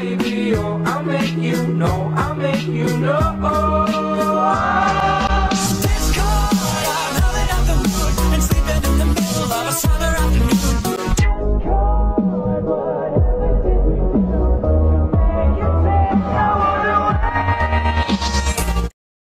baby. Oh, I'll make you know, I'll make you know.